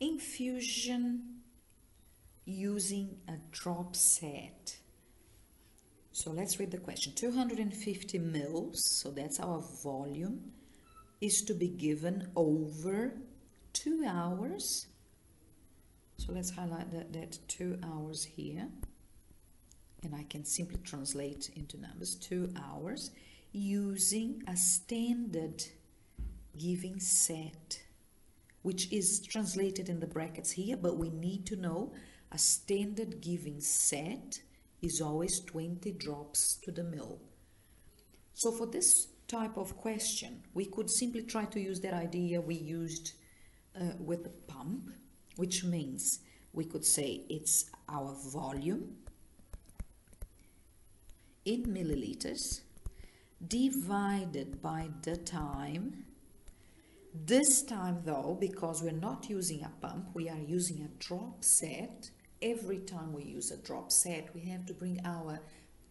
infusion using a drop set. So let's read the question. 250 mils, so that's our volume, is to be given over two hours. So let's highlight that, that two hours here. And I can simply translate into numbers, two hours, using a standard giving set, which is translated in the brackets here, but we need to know a standard giving set is always 20 drops to the mil. So for this type of question, we could simply try to use that idea we used uh, with the pump, which means we could say it's our volume in milliliters divided by the time. This time though, because we're not using a pump, we are using a drop set, every time we use a drop set, we have to bring our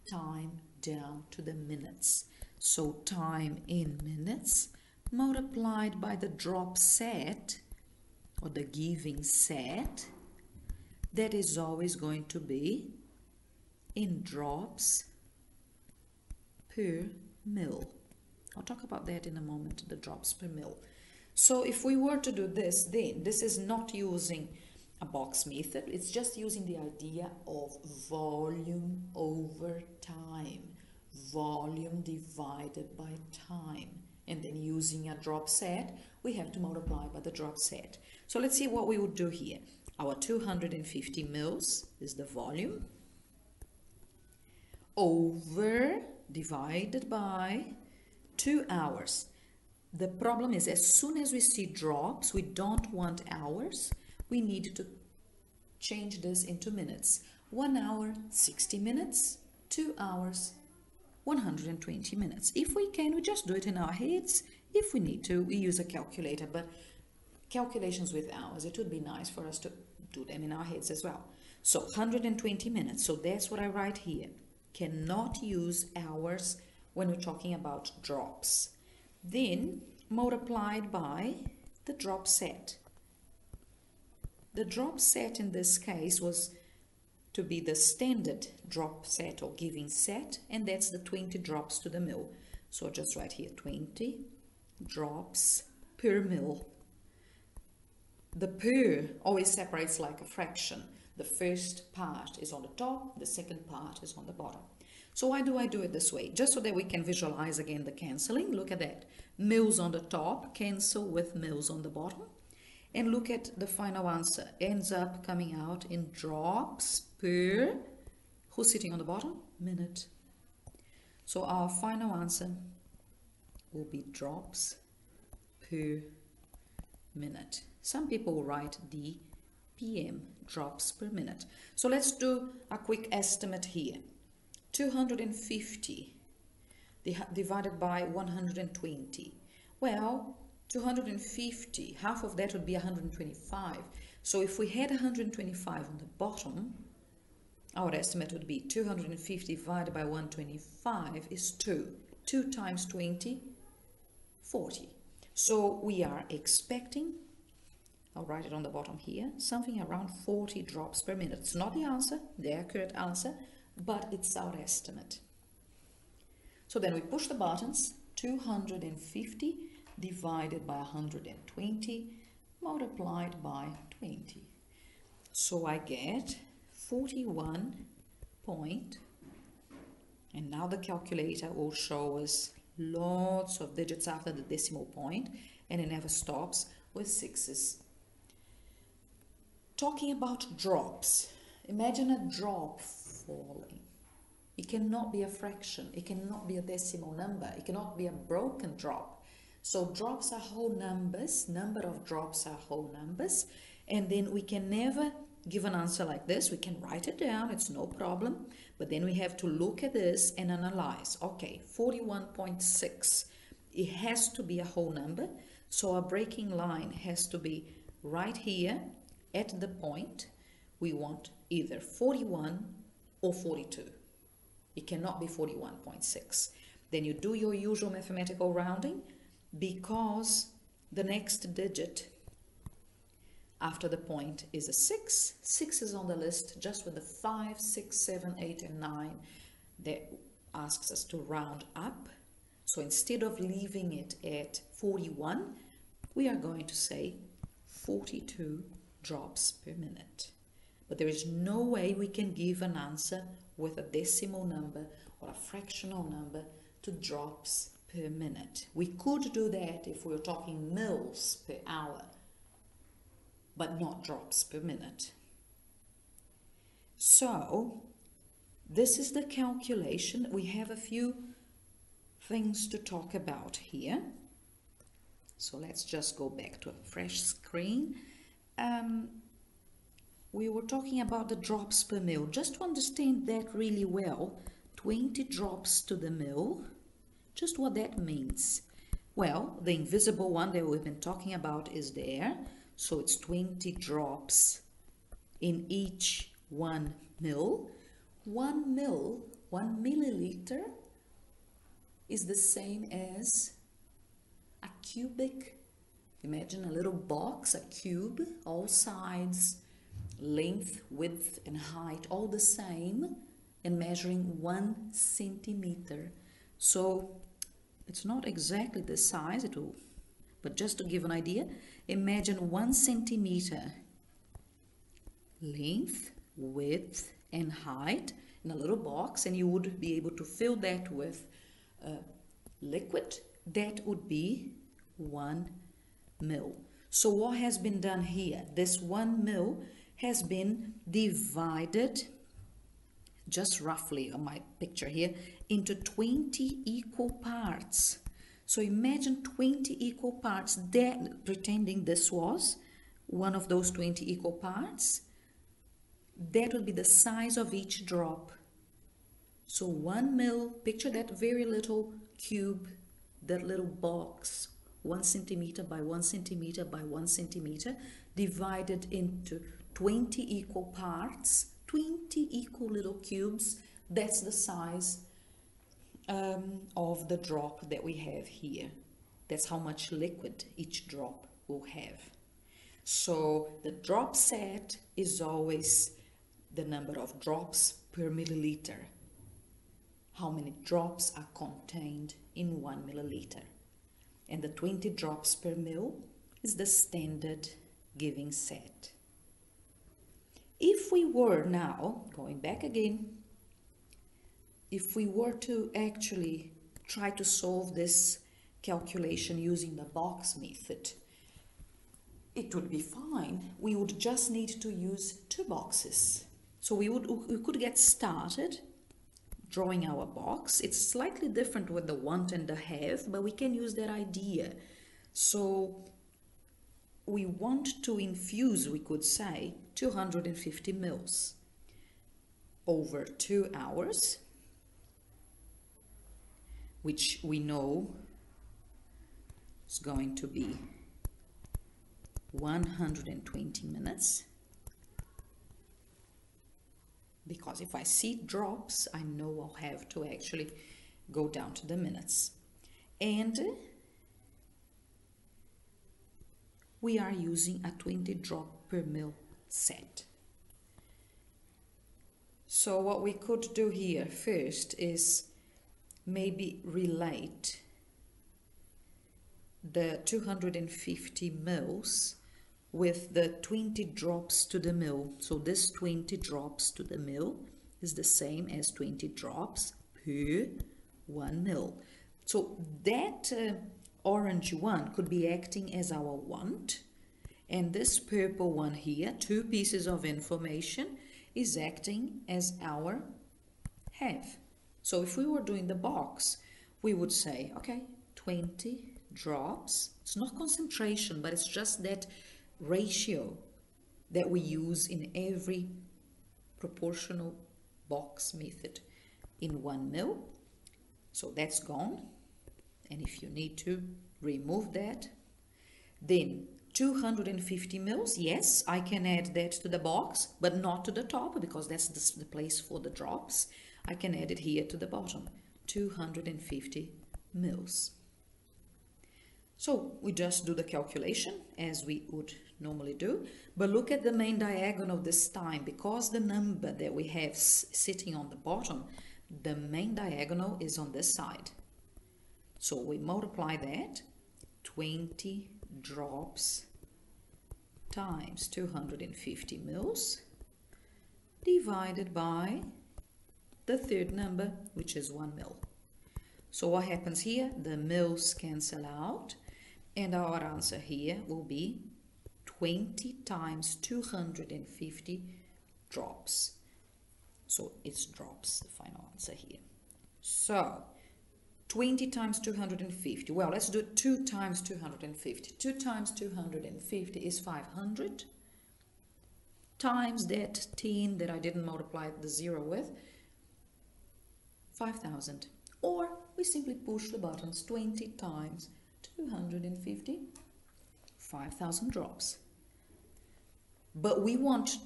time down to the minutes. So time in minutes multiplied by the drop set or the giving set, that is always going to be in drops per mil. I'll talk about that in a moment, the drops per mil. So if we were to do this, then this is not using a box method. It's just using the idea of volume over time, volume divided by time. And then using a drop set, we have to multiply by the drop set. So let's see what we would do here. Our 250 mils is the volume over divided by two hours. The problem is as soon as we see drops, we don't want hours we need to change this into minutes. One hour, 60 minutes, two hours, 120 minutes. If we can, we just do it in our heads. If we need to, we use a calculator, but calculations with hours, it would be nice for us to do them in our heads as well. So 120 minutes, so that's what I write here. Cannot use hours when we're talking about drops. Then multiplied by the drop set. The drop set in this case was to be the standard drop set or giving set, and that's the 20 drops to the mil. So just write here 20 drops per mil. The per always separates like a fraction. The first part is on the top, the second part is on the bottom. So why do I do it this way? Just so that we can visualize again the cancelling. Look at that. Mils on the top cancel with mils on the bottom. And look at the final answer. Ends up coming out in drops per, who's sitting on the bottom? Minute. So our final answer will be drops per minute. Some people write the PM, drops per minute. So let's do a quick estimate here. 250 divided by 120. Well, 250, half of that would be 125. So if we had 125 on the bottom, our estimate would be 250 divided by 125 is 2. 2 times 20, 40. So we are expecting, I'll write it on the bottom here, something around 40 drops per minute. It's not the answer, the accurate answer, but it's our estimate. So then we push the buttons, 250 divided by 120 multiplied by 20. So I get 41 point, and now the calculator will show us lots of digits after the decimal point, and it never stops with sixes. Talking about drops, imagine a drop falling. It cannot be a fraction, it cannot be a decimal number, it cannot be a broken drop so drops are whole numbers, number of drops are whole numbers, and then we can never give an answer like this. We can write it down, it's no problem, but then we have to look at this and analyze. Okay, 41.6, it has to be a whole number, so our breaking line has to be right here at the point. We want either 41 or 42. It cannot be 41.6. Then you do your usual mathematical rounding, because the next digit after the point is a 6. 6 is on the list just with the 5, 6, 7, 8 and 9 that asks us to round up. So instead of leaving it at 41, we are going to say 42 drops per minute. But there is no way we can give an answer with a decimal number or a fractional number to drops per minute. We could do that if we were talking mils per hour, but not drops per minute. So, this is the calculation. We have a few things to talk about here. So let's just go back to a fresh screen. Um, we were talking about the drops per mil. Just to understand that really well, 20 drops to the mil, just what that means. Well, the invisible one that we've been talking about is there. So it's 20 drops in each one mil. One mil, one milliliter is the same as a cubic. Imagine a little box, a cube, all sides, length, width, and height, all the same, and measuring one centimeter. So it's not exactly the size, it will, but just to give an idea, imagine one centimeter length, width, and height in a little box, and you would be able to fill that with uh, liquid. That would be one mil. So what has been done here? This one mil has been divided just roughly on my picture here into 20 equal parts. So imagine 20 equal parts that pretending this was one of those 20 equal parts that would be the size of each drop. So one mil, picture that very little cube, that little box, one centimeter by one centimeter by one centimeter, divided into 20 equal parts, 20 equal little cubes. That's the size um, of the drop that we have here. That's how much liquid each drop will have. So the drop set is always the number of drops per milliliter. How many drops are contained in one milliliter. And the 20 drops per mil is the standard giving set. If we were now, going back again, if we were to actually try to solve this calculation using the box method, it would be fine. We would just need to use two boxes. So we would we could get started drawing our box. It's slightly different with the want and the have, but we can use that idea. So we want to infuse, we could say, 250 mils over two hours, which we know is going to be 120 minutes. Because if I see drops, I know I'll have to actually go down to the minutes. And we are using a 20 drop per mil set. So what we could do here first is maybe relate the 250 mils with the 20 drops to the mil. So this 20 drops to the mil is the same as 20 drops per 1 mil. So that uh, orange one could be acting as our want and this purple one here, two pieces of information, is acting as our have. So if we were doing the box, we would say, okay, 20 drops. It's not concentration, but it's just that ratio that we use in every proportional box method in one mil. So that's gone. And if you need to remove that, then 250 mils, yes, I can add that to the box, but not to the top because that's the, place for the drops. I can add it here to the bottom, 250 mils. So we just do the calculation as we would normally do. But look at the main diagonal this time. Because the number that we have sitting on the bottom, the main diagonal is on this side. So we multiply that, 20 drops times 250 mils divided by the third number, which is 1 mil. So what happens here? The mils cancel out and our answer here will be 20 times 250 drops. So it's drops, the final answer here. So 20 times 250. Well, let's do 2 times 250. 2 times 250 is 500 times that 10 that I didn't multiply the zero with, 5,000. Or we simply push the buttons 20 times 250, 5,000 drops. But we want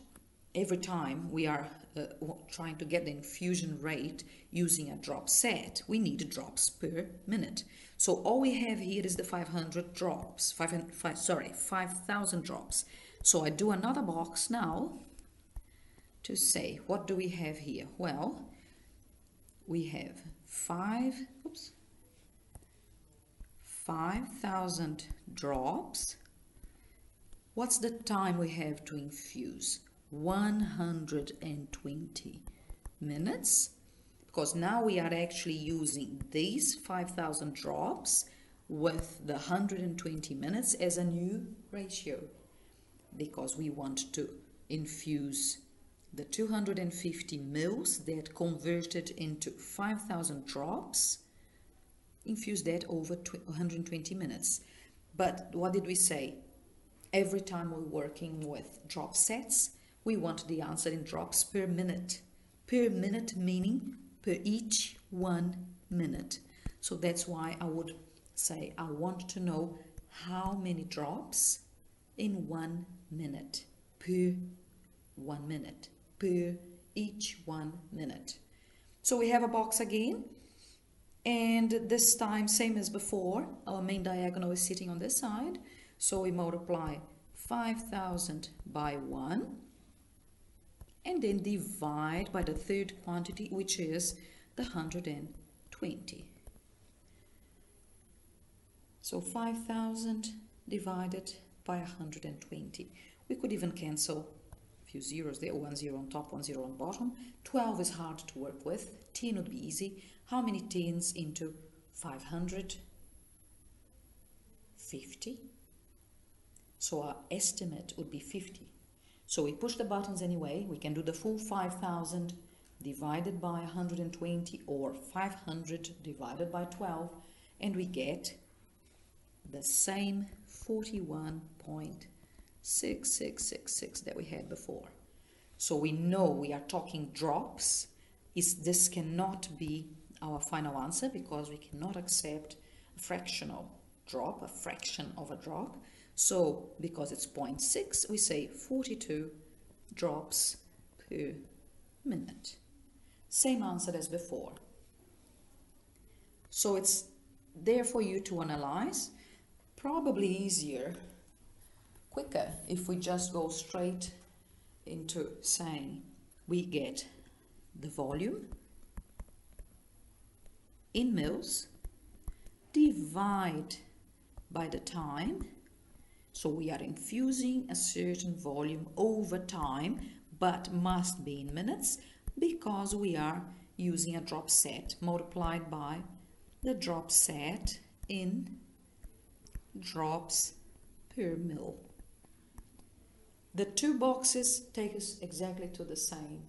every time we are uh, trying to get the infusion rate using a drop set, we need drops per minute. So all we have here is the 500 drops, five, five, sorry, 5,000 drops. So I do another box now to say, what do we have here? Well, we have five, oops, 5,000 drops. What's the time we have to infuse? 120 minutes. Because now we are actually using these 5,000 drops with the 120 minutes as a new ratio. Because we want to infuse the 250 mils that converted into 5,000 drops infuse that over 120 minutes. But what did we say? Every time we're working with drop sets, we want the answer in drops per minute. Per minute meaning per each one minute. So that's why I would say I want to know how many drops in one minute per one minute per each one minute. So we have a box again and this time same as before our main diagonal is sitting on this side so we multiply 5000 by 1 and then divide by the third quantity which is the 120 so 5000 divided by 120 we could even cancel a few zeros there one zero on top one zero on bottom 12 is hard to work with 10 would be easy how many tens into 500? 50. So our estimate would be 50. So we push the buttons anyway. We can do the full 5,000 divided by 120 or 500 divided by 12 and we get the same 41.6666 that we had before. So we know we are talking drops. Is this cannot be our final answer because we cannot accept a fractional drop, a fraction of a drop. So because it's 0.6, we say 42 drops per minute. Same answer as before. So it's there for you to analyze. Probably easier, quicker, if we just go straight into saying we get the volume in mils divide by the time so we are infusing a certain volume over time but must be in minutes because we are using a drop set multiplied by the drop set in drops per mil. The two boxes take us exactly to the same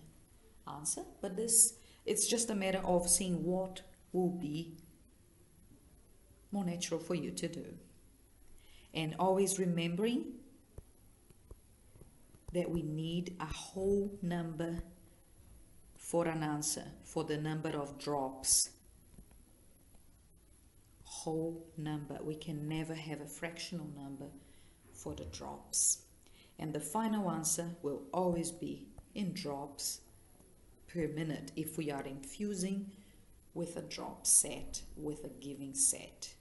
answer, but this it's just a matter of seeing what will be more natural for you to do. And always remembering that we need a whole number for an answer, for the number of drops. Whole number. We can never have a fractional number for the drops. And the final answer will always be in drops per minute if we are infusing with a drop set, with a giving set.